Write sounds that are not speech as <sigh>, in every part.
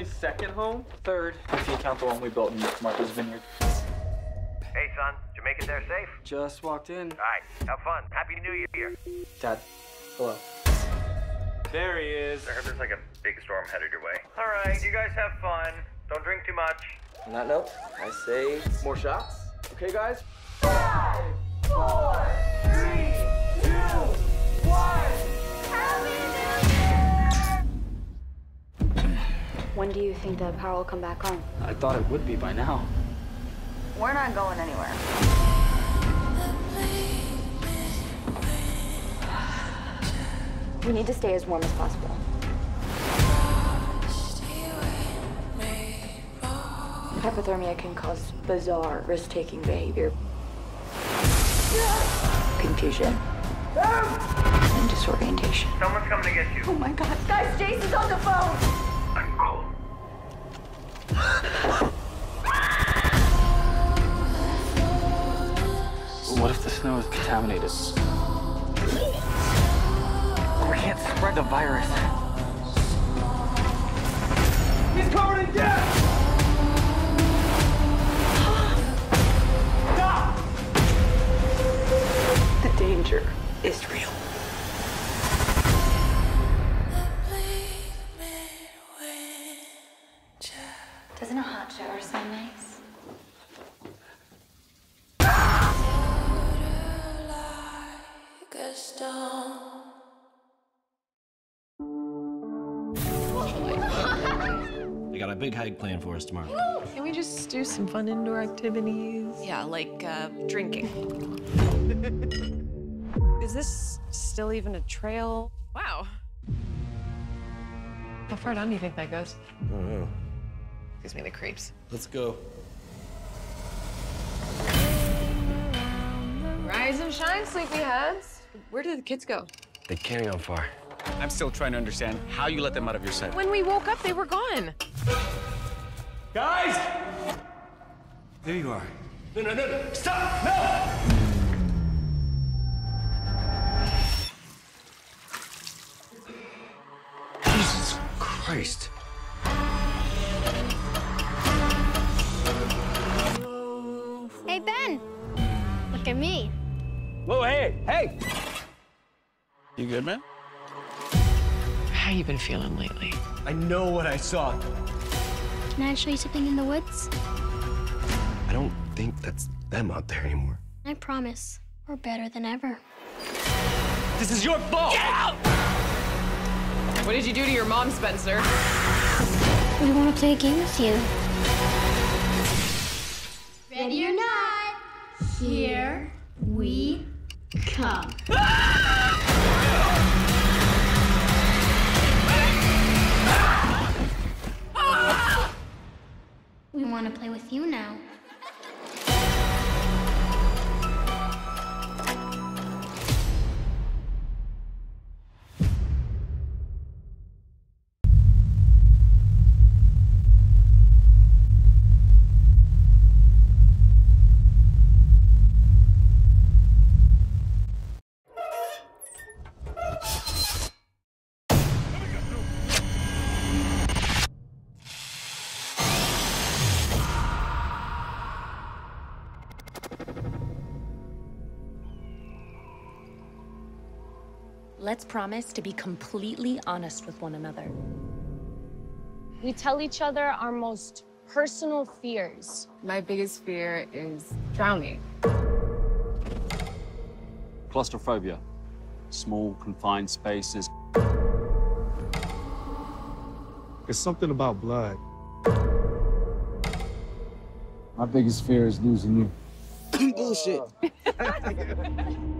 Damn, family's second home? Third, if you count the one we built in Martha's Vineyard. Hey, son, did you make it there safe? Just walked in. All right, have fun. Happy New Year. Dad, hello. There he is. I heard there's like a big storm headed your way. All right, you guys have fun. Don't drink too much. On that note, I say more shots. Okay, guys? When do you think the power will come back on? I thought it would be by now. We're not going anywhere. We need to stay as warm as possible. Hypothermia can cause bizarre, risk-taking behavior. Confusion. And disorientation. Someone's coming to get you. Oh my god. Guys, Jason's on the phone! Snow is contaminated? We can't spread the virus. He's covered in death! We got a big hike planned for us tomorrow. Can we just do some fun indoor activities? Yeah, like uh, drinking. <laughs> Is this still even a trail? Wow. How far down do you think that goes? I don't know. Gives me the creeps. Let's go. Rise and shine, sleepyheads. Where did the kids go? They can't go far. I'm still trying to understand how you let them out of your sight. When we woke up, they were gone. Guys! There you are. No, no, no, no. Stop! No! Jesus Christ. Hey, Ben! Look at me. Whoa, hey, hey! You good, man? How you been feeling lately? I know what I saw. Can I show you something in the woods? I don't think that's them out there anymore. I promise, we're better than ever. This is your fault! Get out! What did you do to your mom, Spencer? We want to play a game with you. Ready or not, here we come. Ah! We want to play with you now. Let's promise to be completely honest with one another. We tell each other our most personal fears. My biggest fear is drowning. Claustrophobia. Small, confined spaces. It's something about blood. My biggest fear is losing you. <laughs> Bullshit. <laughs>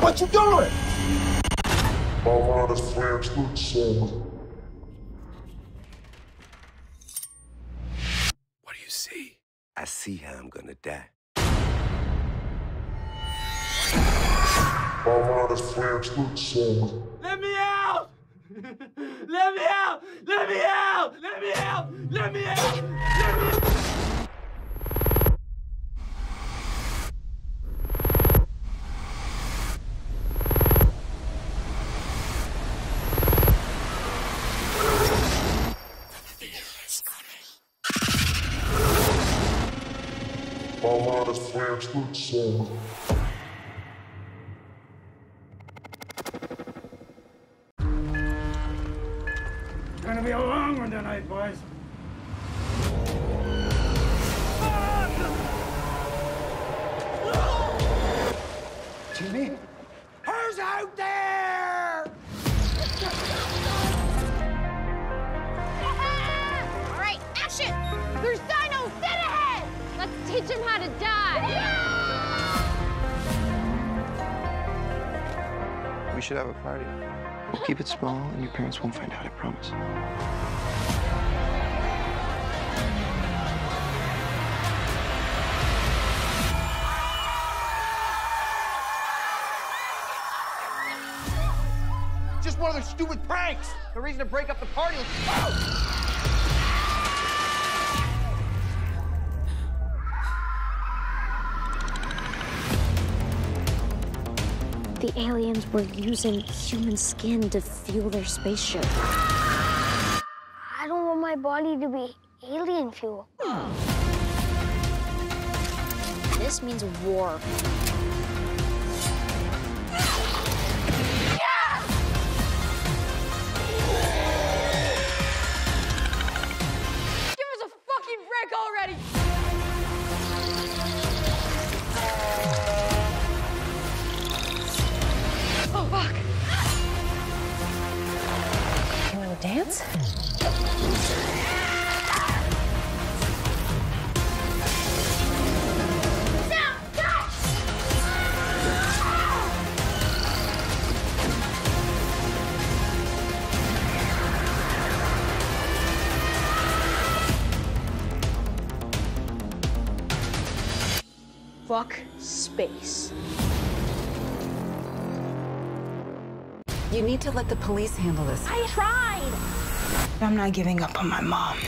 What you doing? My Palmadas plans good summer. What do you see? I see how I'm gonna die. My Palmadas plans good summer. Let me out! Let me out! Let me out! Let me out! Let me out! Let me out! Palmadas plans good summer. Gonna be a long one tonight, boys. Jimmy? Should have a party. Keep it small, and your parents won't find out, I promise. Just one of those stupid pranks. No reason to break up the party. Let's The aliens were using human skin to fuel their spaceship. I don't want my body to be alien fuel. This means war. Fuck space. You need to let the police handle this. I tried! I'm not giving up on my mom.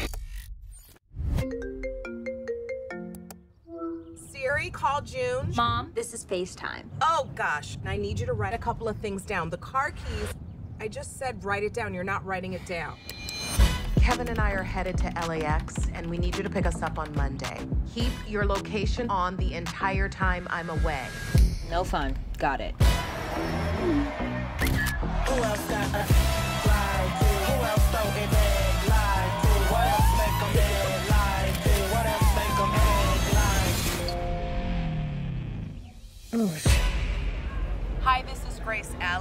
Siri, call June. Mom, this is FaceTime. Oh gosh, I need you to write a couple of things down. The car keys. I just said write it down. You're not writing it down. Kevin and I are headed to LAX, and we need you to pick us up on Monday. Keep your location on the entire time I'm away. No fun. Got it.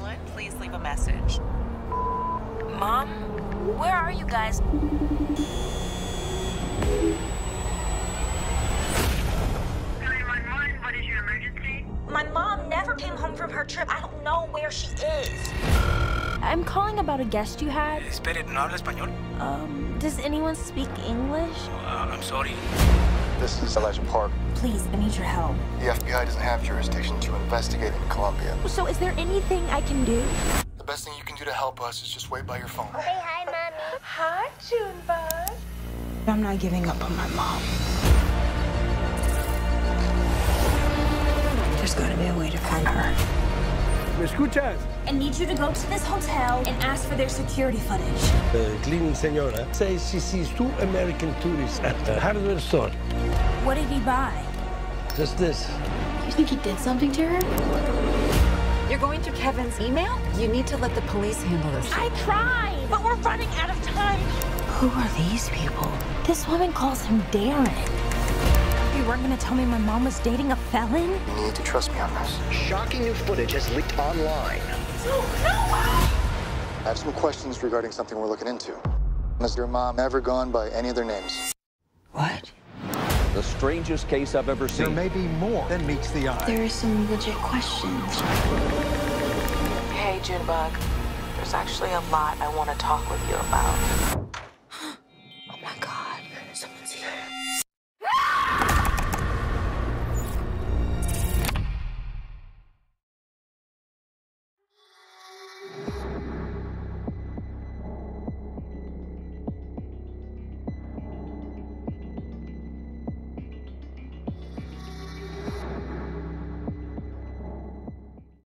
Grace Please leave a message. Mom, where are you guys? My mom never came home from her trip. I don't know where she is. I'm calling about a guest you had. Espere, ¿no habla español? Um, does anyone speak English? Uh, I'm sorry. This is Elijah Park. Please, I need your help. The FBI doesn't have jurisdiction to investigate in Colombia. So, is there anything I can do? The best thing you can do to help us is just wait by your phone. Say hi, Mommy. Hi, Junebug. I'm not giving up on my mom. There's gotta be a way to find her. ¿Me escuchas? I need you to go to this hotel and ask for their security footage. The cleaning senora says she sees two American tourists at the hardware store. What did he buy? Just this. You think he did something to her? You're going through Kevin's email? You need to let the police handle this. I tried, but we're running out of time. Who are these people? This woman calls him Darren. He weren't gonna tell me my mom was dating a felon? You need to trust me on this. Shocking new footage has leaked online. No! I have some questions regarding something we're looking into. Has your mom ever gone by any other names? What? The strangest case I've ever seen. There may be more than meets the eye. There are some legit questions. Hey, Junebug. There's actually a lot I want to talk with you about.